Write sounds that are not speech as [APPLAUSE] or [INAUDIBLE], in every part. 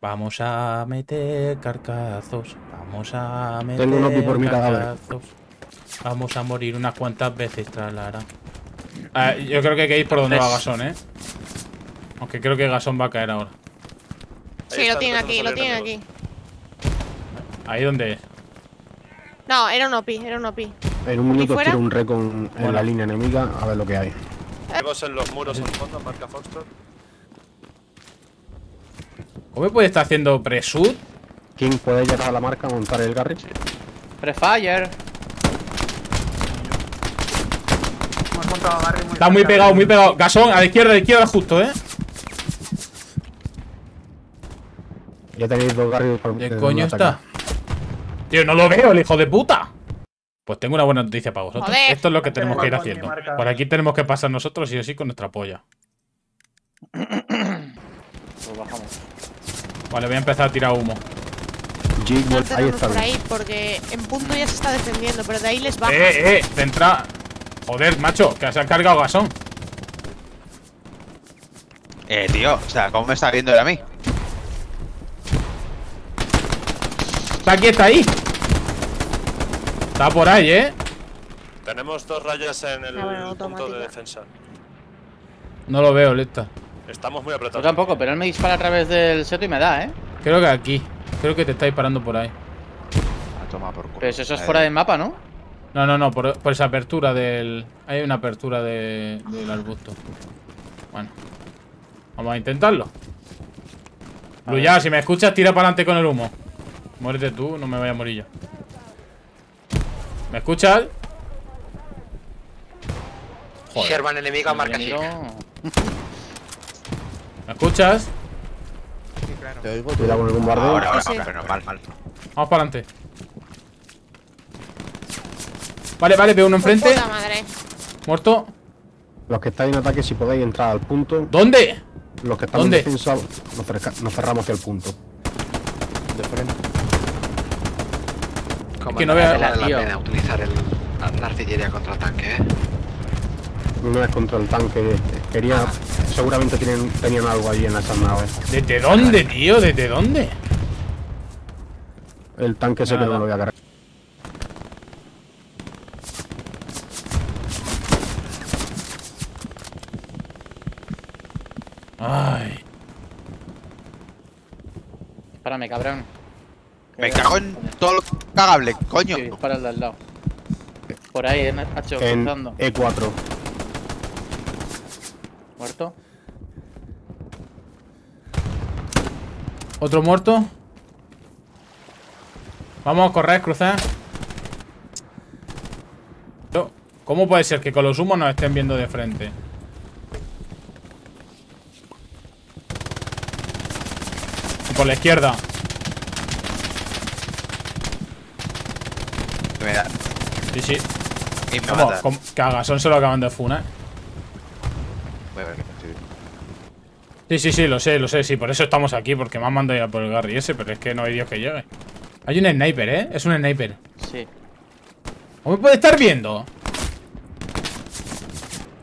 Vamos a meter carcazos. Vamos a meter Tengo un OPI por mi cadáver. carcazos. Vamos a morir unas cuantas veces, tralara. Ah, yo creo que hay que ir por donde va Gasón, ¿eh? Aunque creo que Gasón va a caer ahora. Sí, está, lo tienen aquí, lo tienen aquí. Ahí donde es. No, era un OPI, era un OPI. En un minuto tiro un recon en Bueno. la línea enemiga a ver lo que hay. Enemigos en los muros al fondo, marca Foxtrot. ¿Cómo puede estar haciendo presud? ¿Quién puede llegar a la marca, montar el garage? Prefire. Hemos montado a Barry muy Está muy pegado, muy pegado. Gasón, a la izquierda, a la izquierda justo, ¿eh? Ya tenéis dos garrios por ¿Qué de coño está? Tío, no lo veo, el hijo de puta. Pues tengo una buena noticia para vosotros. Joder. Esto es lo que tenemos que ir haciendo. Por aquí tenemos que pasar nosotros sí o sí con nuestra polla. Pues bajamos. Vale, voy a empezar a tirar humo. Jig, No ahí está. por ahí, porque en punto ya se está defendiendo, pero de ahí les baja. Eh, eh, centra. Joder, macho, que se ha cargado gasón. Eh, tío, o sea, ¿cómo me está viendo él a mí? Está aquí, está ahí. Está por ahí, eh. Tenemos dos rayas en el Ah, bueno, punto de defensa. No lo veo, Lista. Estamos muy Yo apretados. tampoco, pero él me dispara a través del seto y me da, ¿eh? Creo que aquí. Creo que te está disparando por ahí. A tomar por culo. Pero eso es fuera del mapa, ¿no? No, no, no, por, por esa apertura del. Hay una apertura de, del arbusto. Bueno. Vamos a intentarlo. Blue, ya, si me escuchas, tira para adelante con el humo. Muérete tú, no me vaya a morir yo. ¿Me escuchas? Joder. Sherman enemiga marca. ¿Me escuchas? Te oigo, Cuidado con el bombardeo. Ahora, ahora, Sí, sí. pero mal, mal. Vamos para adelante. Vale, vale, veo uno enfrente. Puta madre. Muerto. Los que estáis en ataque, si podéis entrar al punto. ¿Dónde? Los que están ¿Dónde? en defensa, nos, cerramos hacia el punto. De frente. que no Comandante, vale la Tío. pena utilizar el, la artillería contra tanque, ¿eh? No es contra el tanque. Quería. Seguramente tienen, tenían algo allí en esas naves. ¿Desde dónde, tío? ¿Desde dónde? El tanque sé que no lo voy a cargar. Ay. Espérame, cabrón. Me cago en todo lo cagable, coño. Sí, dispara el de al lado. Por ahí, en Hacho, En cruzando. E4. Muerto. ¿Otro muerto? Vamos a correr, cruzar. ¿Cómo puede ser que con los humos nos estén viendo de frente? Y Por la izquierda. Me da. Sí, sí. Y me Vamos, Gasón se lo acaban de funar. Voy a ver qué estoy- Sí, sí, sí, lo sé, lo sé. Sí, por eso estamos aquí, porque me han mandado ya por el Garry ese, pero es que no hay Dios que llegue. Hay un sniper, ¿eh? Es un sniper. Sí. ¿Cómo me puede estar viendo?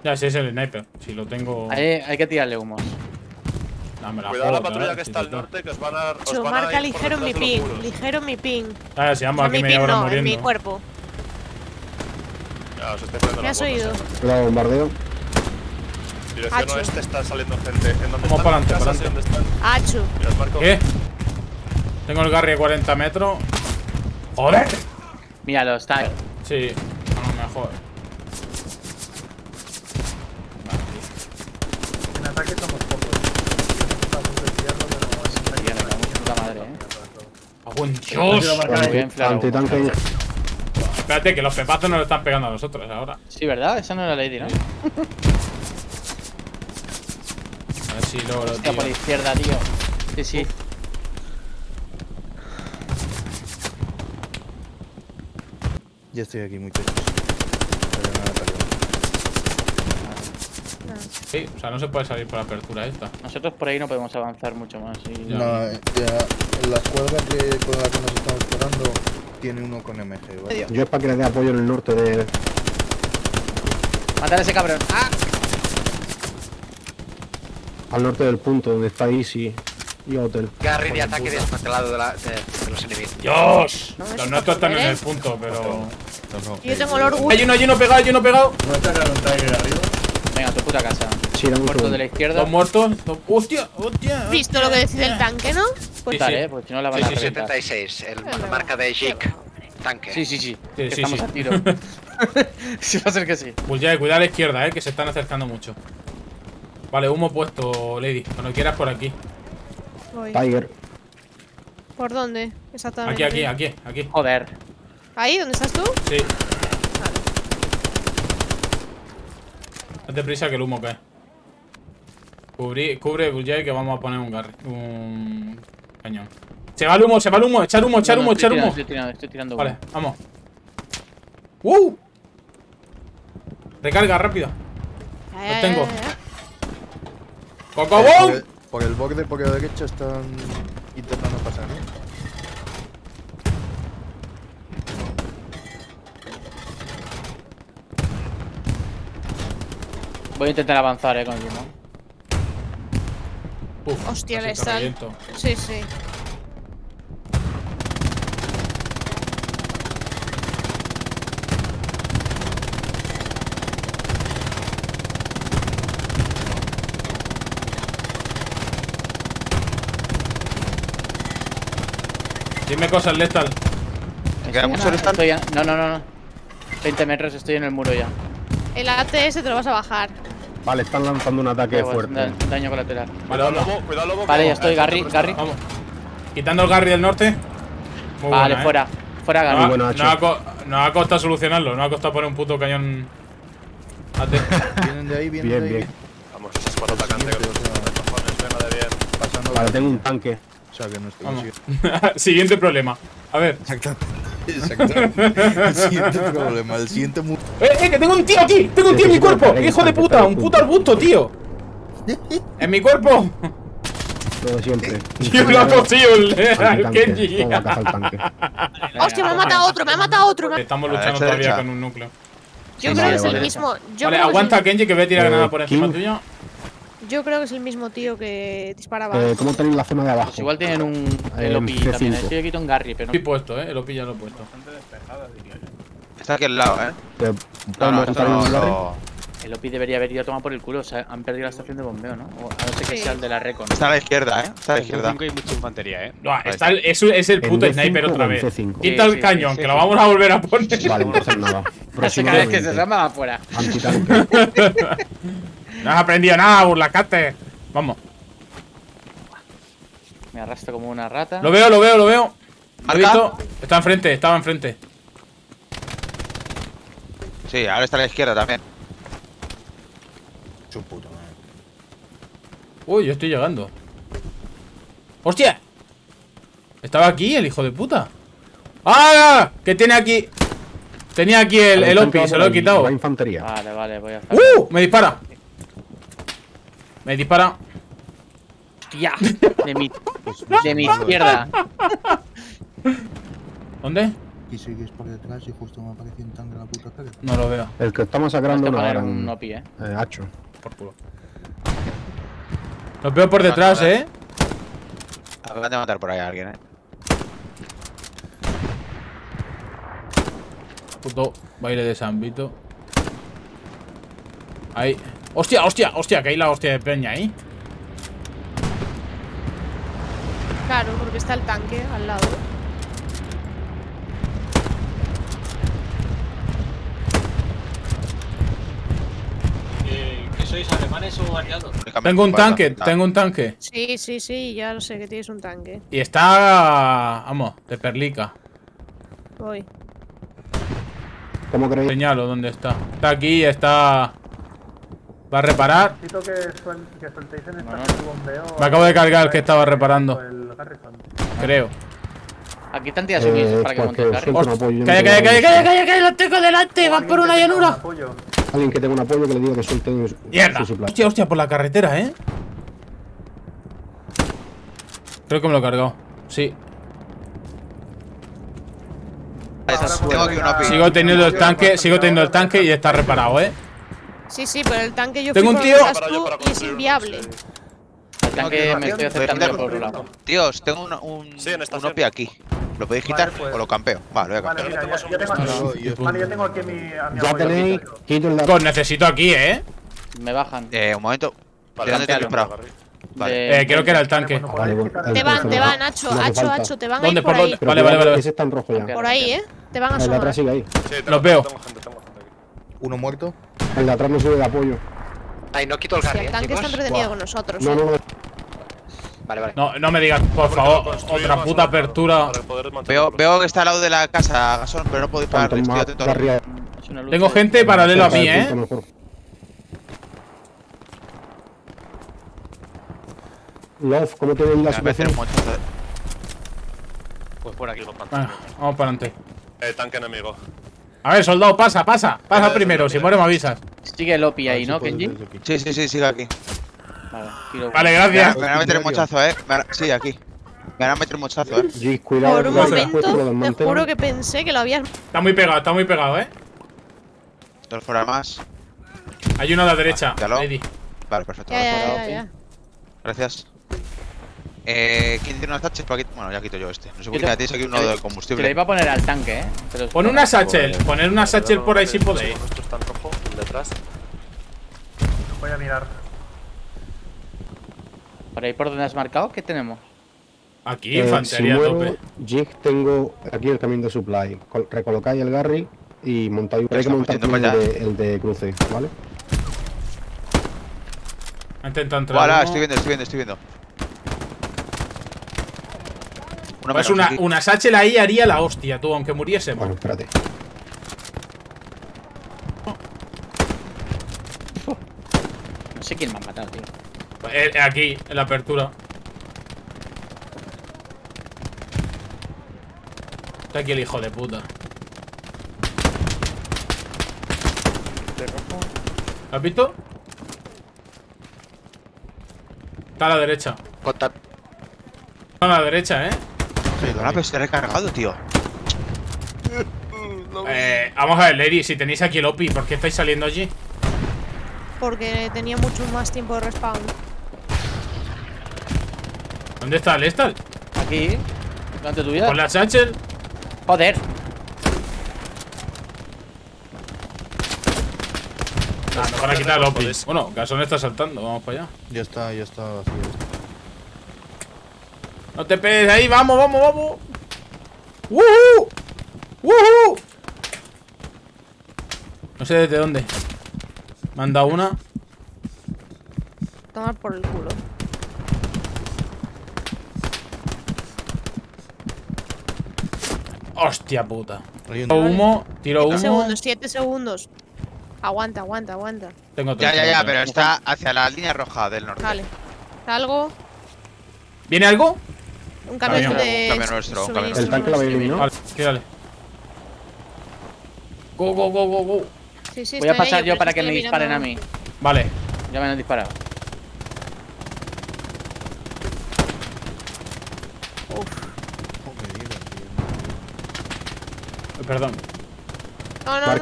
Ya, sí, es el sniper. Si lo tengo. Hay que tirarle humos. Me la Cuidado la jodo, patrulla claro, que si está al norte, que os van a. Os van a marca ir por ligero en mi ping. Ligero en mi ping. Ah, si O vamos sea, aquí mi media ping hora no, en muriendo. mi cuerpo. Ya, os estoy ¿Me has oído? eh. Cuidado, bombardeo. Dirección Hacho. oeste está saliendo gente. En donde Vamos. Hachu. Mira, os marco. ¿Qué? Tengo el Garry a 40 metros. ¡Joder! Míralo, está. Sí, no, mejor. En ataque somos pocos. Estamos a punto de pillarlo, pero es Tío, me cago en puta madre, eh. ¡Cago en Dios! Antitanque. Espérate, que los pepazos nos lo están pegando a nosotros ahora. Sí, ¿verdad? Esa no era Lady, ¿no? Logro, Hostia, tío. por la izquierda, tío. Sí, sí. Ya estoy aquí, muchachos. Pero nada, perdón. Sí, o sea, no se puede salir por la apertura esta. Nosotros por ahí no podemos avanzar mucho más. y- Ya. No, eh, ya, la escuadra que, con la que nos estamos esperando tiene uno con MG, ¿vale? Yo es para que le dé apoyo en el norte de. Matar a ese cabrón. ¡Ah! Al norte del punto donde está Easy. Y hotel. Garry de ataque desmantelado de, la, de, de los enemigos. ¡Dios! No, Los nuestros están en el punto, pero. Yo tengo el orgullo. Hay uno, hay uno pegado, hay uno pegado. ¿No está un Tiger arriba? Venga, tu puta casa. Sí, un Muerto de la izquierda. Dos muertos. dos- ¡Hostia! ¡Hostia! ¿Visto lo que decide el tanque, no? Pues Sí, eh, porque si no la van Sí, a sí, sí. reventar. 76, el, la marca de Jig. Tanque. Sí, sí, sí. Sí, estamos sí. a tiro. [LAUGHS] [LAUGHS] sí, va a ser que sí. Pues ya, cuidado a la izquierda, eh, que se están acercando mucho. Vale, humo puesto, Lady. Cuando quieras por aquí. Voy. Tiger. ¿Por dónde? Aquí, Exactamente. aquí, aquí, aquí. Joder. ¿Ahí? ¿Dónde estás tú? Sí. Date prisa que el humo cae. Cubrí, cubre Bullay que vamos a poner un garri, un cañón. Se va el humo, se va el humo, echar humo, echar No, no, humo, echar tirando, humo. Estoy tirando, estoy tirando Vale, vamos. ¡Uh! Recarga, rápido. Ya, tengo. ya, ya. Por ¡Cocobón! el, por el borde, por la derecha están intentando pasar, ¿eh? Voy a intentar avanzar, eh, con el. Uf, Hostia, le están. Sí, sí. Dime cosas, Lethal. queda mucho lethal? estoy a- No, no, no, no. 20 metros, estoy en el muro ya. El ATS te lo vas a bajar. Vale, están lanzando un ataque igual, fuerte. da- daño colateral. Vale, Cuidado, vamos. lobo, cuidado, lobo. Vale, ya estoy, Garry, Garry. Vamos. Quitando el Garry del norte. Muy Vale, buena, ¿eh? fuera. Fuera, No, Garry. bueno, no Hacho. ha co- no ha costado solucionarlo, no ha costado poner un puto cañón. AT. [LAUGHS] Vienen de ahí, vienen Bien, de ahí. bien. Vamos, ese es por atacante que Siguiente, o sea, cojones, venga de bien. pasando Vale, tengo un tanque. O sea, que no estoy Vamos. [LAUGHS] Siguiente problema. A ver. Exactamente. Exactamente. El [LAUGHS] siguiente problema, el siguiente mu- ¡Eh, eh! ¡Que tengo un tío aquí! ¡Tengo un tío en mi cuerpo! ¡Hijo de puta! ¡Un puto arbusto, tío! [LAUGHS] ¡En mi cuerpo! Lo de siempre. ¡Tío, lo ha cogido el. Kenji! Hostia, me ha matado otro, me ha matado otro. me Estamos A la luchando todavía con un núcleo. Yo Sí, creo que es el mismo. Yo vale, aguanta, Kenji, que voy a tirar Eh, granada por encima King. Yo creo que es el mismo tío que disparaba. Eh, ¿Cómo tenéis la zona de abajo? Pues igual tienen un Eh, el OPI C5. también. Estoy aquí con Garry, pero Lo he puesto, eh. Lo pilla, lo he puesto. Está aquí al lado, eh. Eh, No, no, ¿Podemos esto montar no, no. el OPI debería haber ido a tomar por el culo. O sea, han perdido la estación de bombeo, ¿no? O a no ser que Sí. sea el de la Recon. Está a la izquierda, eh. Está a la izquierda. hay mucha infantería, eh. No, está el- es, es el ¿En puto D5 sniper otra vez. C5? Quita el sí, cañón, sí, que sí, lo vamos a volver a poner. Vale, entonces nada. Así cada vez que se llama afuera. [LAUGHS] No has aprendido nada, burlacate. Vamos. Me arrastro como una rata. Lo veo, lo veo, lo veo. Visto. Está enfrente, estaba enfrente. Sí, ahora está a la izquierda también. Su puta madre. Uy, yo estoy llegando. ¡Hostia! Estaba aquí el hijo de puta. ¡Ah! Que tiene aquí. Tenía aquí el, el OPI, se lo he quitado. La infantería. Vale, vale, voy a hacer. ¡Uh! Me dispara. Me dispara. ¡Hostia! [LAUGHS] De mi, de mi izquierda. ¿Dónde? Y sigues por detrás y justo me apareció un tanque en la puta cara. No lo veo. El que Basta una poner gran... un OPI, eh. Eh, hacho. Por culo. Los veo por detrás, eh. Acaban de matar por ahí a alguien, eh. Puto baile de San Vito. Ahí. ¡Hostia, hostia, hostia! Que hay la hostia de peña ahí. Claro, porque está el tanque al lado. ¿Qué sois, alemanes o aliados? Tengo un tanque, tengo un tanque. Sí, sí, sí, ya lo sé que tienes un tanque. Y está. Vamos, de perlica. Voy. ¿Cómo creéis? Señalo dónde está. Está aquí, está. Va a reparar. Necesito que, suel que soltéis en esta bombeo. Me acabo de cargar el que estaba reparando. El. Creo. Aquí están tías subidas Eh, para que monte el no Calla, tengo calla, calla, munición. calla, calla, calla, lo tengo delante. Van por una llanura. Apoyo. Alguien que tenga un apoyo que le diga que suelte su- Mierda. su. Hostia, hostia, por la carretera, eh. Creo que me lo he cargado. Sí. Tengo aquí. Sigo teniendo el tanque, sigo teniendo el tanque y está reparado, eh. Sí, sí, pero el tanque yo Tengo un tío- yo tú para y es inviable. sí. tanque me estoy acercando por un lado. Tíos, tengo un, un, Sí, un. OPI aquí. ¿Lo podéis quitar Vale, pues. o lo campeo? Vale, lo voy a Vale, campear. mira, ya, ya tengo aquí. Yo- Vale, yo tengo aquí a mi, a mi Ya tenéis. el Chicos, necesito aquí, ¿eh? Me bajan. Eh, un momento. Vale, ¿De dónde te has disparado? Vale. Eh, creo que era el tanque. Ah, vale, bueno, Te van, te van, Nacho, falta. Hacho, te van a ¿Dónde? ir por ¿Por ahí. Vale, vale, vale. Ese está en rojo ya. Por ahí, ¿eh? Te van a El asomar. atrás sigue ahí. Sí, Los veo. Tengo gente, tengo gente aquí. Uno muerto. El de atrás no sube de apoyo. Ay, no quito el Si Gary, el eh, tanque está entretenido con nosotros. No, ¿eh? no, no. Vale, vale. No, no me digas, por favor, otra puta apertura. Veo, veo que está al lado de la casa, Gasón, pero no puedo disparar. Tengo gente paralela a mí, ¿eh? Love, ¿cómo te veis la Me voy a meter situación? Pues por aquí. Digo, Venga, tanque. vamos para adelante. Eh, tanque enemigo. A ver, soldado, pasa, pasa. Pasa Eh, primero, si muere me avisas. Sigue el OPI ahí, Ah, ¿no, sí, Kenji? Sí, sí, sí, sigue aquí. Vale. Vale, Me gracias. van a meter un mochazo, eh. Me van a- Sí, aquí. Me van a meter un mochazo, eh. Gis, cuidado. Por un momento, te juro que pensé que lo habías. Está muy pegado, está muy pegado, ¿eh? Dos fuera más. Hay uno a la derecha, Ya lo. Lady. Vale, perfecto. Ya, ya, vale, ya, ya. Gracias. Eh, ¿Quién tiene unas aquí- Bueno, ya quito yo este. No sé por qué te- tenéis aquí uno te- de Te lo combustible. iba a poner al tanque, ¿eh? Pero Pon una satchel, poner una satchel por ahí si podéis. Nuestro está en rojo, el detrás. Voy a mirar. Por ahí por donde has marcado, ¿qué tenemos? Aquí, Eh, infantería a si tope. muevo, Jig, tengo aquí el camión de supply. Col- Recolocáis el Garry y montáis. Hay que montar el de, el de cruce, ¿vale? Intenta entrar. Voilà, uno. estoy viendo, estoy viendo, estoy viendo. Uno Pues una, una satchel ahí haría la hostia, tú, aunque muriésemos. Bueno, espérate. No sé quién me ha matado, tío. Eh, aquí, en la apertura. Está aquí el hijo de puta. ¿Lo has visto? Está a la derecha. Contact. Está a la derecha, ¿eh? Perdona, pero se ha recargado, tío. Eh, vamos a ver, Lady, si tenéis aquí el OPI, ¿por qué estáis saliendo allí? Porque tenía mucho más tiempo de respawn. ¿Dónde está el Estal? Aquí, delante tuya. ¿Con la satchel? Joder. Ah, nos van a quitar el OPI. Bueno, Gasón está saltando, vamos para allá. Ya está, ya está vacío. No te pegues ahí, vamos, vamos, vamos. ¡Woohoo! ¡Woohoo! No sé desde dónde. Manda una. Tomar por el culo. Hostia puta. Tiro humo, tiro 7 humo. segundos, 7 segundos. Aguanta, aguanta, aguanta. Tengo Ya, tres, ya, ya, tengo pero está hacia la línea roja del norte. Vale. Salgo. ¿Viene algo? Un camión Camión. de. Camión nuestro, un camión El tanque lo habéis ¿no? Vale, tírale. Go, go, go, go, go. Sí, sí, Voy a pasar ello, yo para que me disparen a mí. Vale. Ya me han disparado. Oh, tío. Eh, Perdón. No, no, no.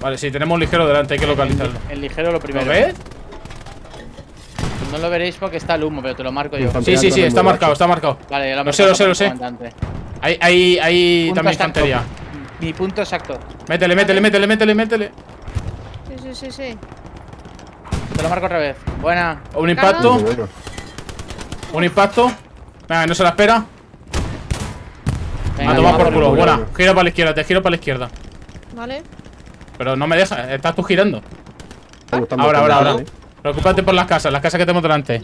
Vale, sí, tenemos un ligero delante, hay que localizarlo. El ligero lo ¿Lo primero. ves? No lo veréis porque está el humo, pero te lo marco yo. Sí, sí, sí, está marcado, está marcado. Vale, lo, Lo sé, lo sé, lo sé. hay, hay Punto también infantería. Mi punto exacto. Métele, métele, métele, métele, métele. Sí, sí, sí, sí. Te lo marco otra vez. Buena. Un impacto, bueno. un impacto. Venga, no se la espera. Venga, A tomar toma por culo. Buena. Gira para la izquierda, te giro para la izquierda. Vale. Pero no me deja, estás tú girando. Ahora, ahora, ahora. Preocúpate por las casas, las casas que tenemos delante.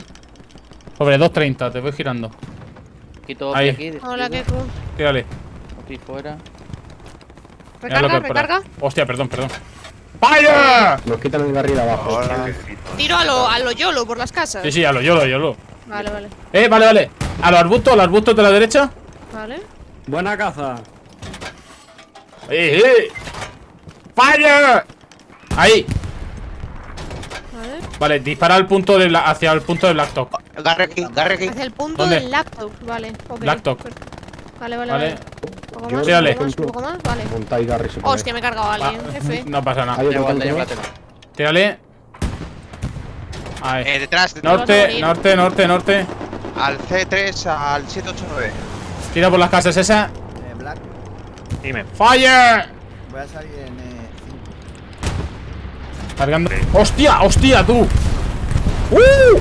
Sobre 2.30, te voy girando. Quito Ahí. aquí. Hola. Keku. Tírale. Aquí fuera. Recarga, recarga. Hostia, perdón, perdón. ¡Fire! Nos quitan el de abajo. Hola. Tiro a lo, a lo YOLO por las casas. Sí, sí, a lo yolo, yolo. Vale, vale. Eh, vale, vale. A los arbustos, a los arbustos de la derecha. Vale. Buena caza. ¡Eh, eh! ¡Fire! Ahí. Vale. Dispara al punto de la, hacia el punto del laptop. Garre aquí, garre aquí. Hacia el punto ¿Dónde? del laptop. Vale. ok. Laptop. Vale, vale, Vale. vale. Un poco más, Tírale. un poco más, un poco más. Vale. Montáis Garry si. Hostia, me he cargado a alguien. Ah, F. no pasa nada. Otro igual, te lo- Tírale. Ahí. Eh, detrás, detrás. Norte, norte, norte, norte. Al C3, al 789. Tira por las casas esas. Eh, Black, Dime. ¡Fire! voy a salir en. Cargando. ¡Hostia! ¡Hostia, tú! ¡Uh!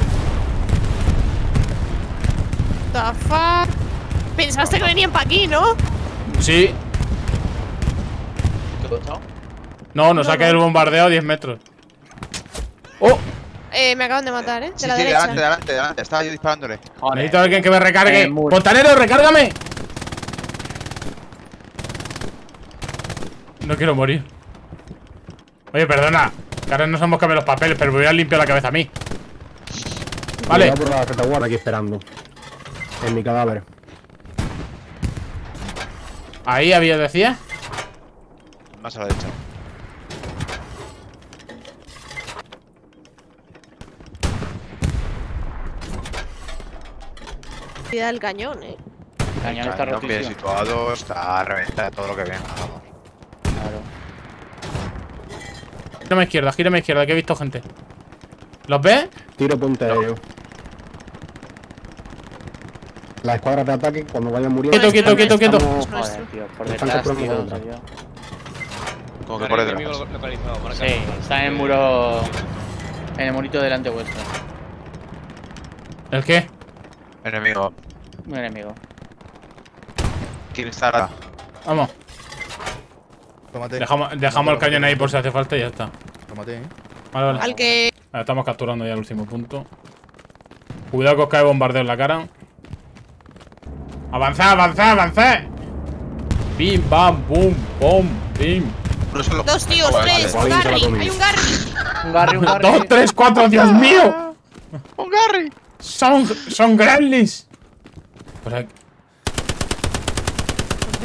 The fuck. Pensaste que venían para aquí, ¿no? Sí. ¿Qué ha costado? No, nos ha caído el bombardeo a 10 metros. ¡Oh! Eh, me acaban de matar, ¿eh? De Sí, la sí, derecha. delante, delante, delante. Estaba yo disparándole. Joder. Necesito a alguien que me recargue. Eh, muro. ¡Fontanero, recárgame! No quiero morir. Oye, perdona. Que ahora nos hemos cambiado los papeles, pero me voy a limpiar la cabeza a mí. Vale. Voy por la retaguardia aquí esperando. En mi cadáver. Ahí había, decía. Más a la derecha. Cuidado el cañón, ¿eh? El cañón está Cañón bien rotísimo. situado, está a reventar todo lo que venga. Vamos. Claro. Gírame a izquierda, gírame a izquierda, que he visto gente. ¿Los ves? Tiro punte aéreo. Las escuadras de ataque, cuando vayan muriendo. Quieto, quieto, quieto, quieto. estamos- Joder, tío. Por detrás, tío. Como que por detrás. Sí, está en el muro. En el murito delante vuestro. ¿El qué? Enemigo. Un enemigo. ¿Quién está ahora? Vamos. Tómate. Dejamos, dejamos el cañón ahí por si hace falta y ya está. Tómate, eh. Vale, vale. Al que. Vale, Estamos capturando ya el último punto. Cuidado que os cae bombardeo en la cara. ¡Avanzad, avanzad, avanzad! Bim, bam, boom, bom, bim. Dos tíos, tres. Un Garry. Hay un Garry. Un Garry, un [LAUGHS] Garry. ¡Dos, tres, cuatro! ¡Dios [LAUGHS] mío! ¡Un Garry! ¡Son, son gremlins! Pues aquí-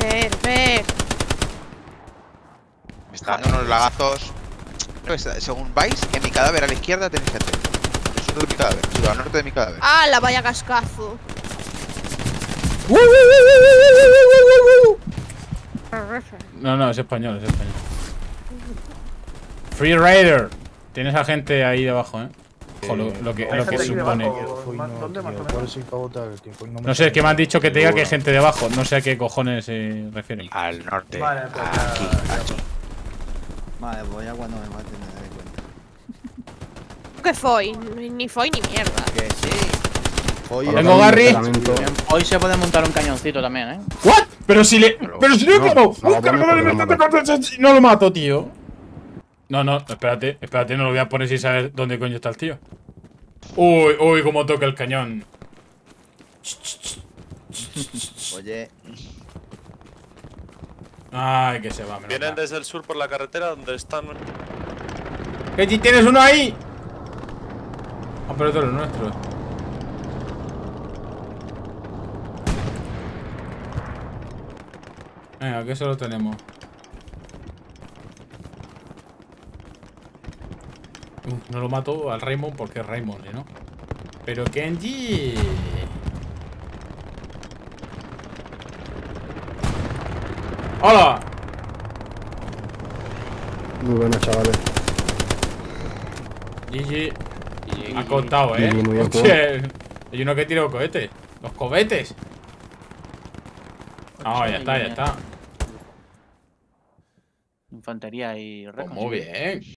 Ver, ver. Está dando unos lagazos. No, es- Según vais, en mi cadáver a la izquierda tenéis gente. Al sur de mi cadáver, al norte de mi cadáver. Ah, la vaya cascazo. No, no, es español, es español. Free Raider. Tienes a gente ahí debajo, eh. Ojo, lo, lo que, lo que supone. debajo. Fui, ¿Más- no, sé, es que me han dicho que te diga que hay gente debajo. No sé a qué cojones se refieren. Al norte. Vale, pues aquí, aquí. Vale, pues ya cuando me maten me daré cuenta. ¿Qué fue? Ni, fue ni mierda. Que sí. Tengo Garry. Hoy se puede montar un cañoncito también, ¿eh? ¿What? Pero si le. Pero si le he No, no, un no, cargador de No lo mato, tío. No, no, espérate, espérate, no lo voy a poner sin saber dónde coño está el tío. Uy, uy, cómo toca el cañón. Oye, Ay, que se va, menos Vienen mal. desde el sur por la carretera donde están. ¡Que tienes uno ahí! Ah, pero esto es nuestro. Venga, que eso lo tenemos. No lo mato al Raymond porque es Raymond, ¿no? Pero Kenji... ¡Hola! Muy buenas, chavales. GG. Ha contado, ¿eh? GG, muy bien, Hostia, hay uno que tiró cohetes. Los cohetes. No, ya está, ya está. Infantería y Pues recon. muy bien.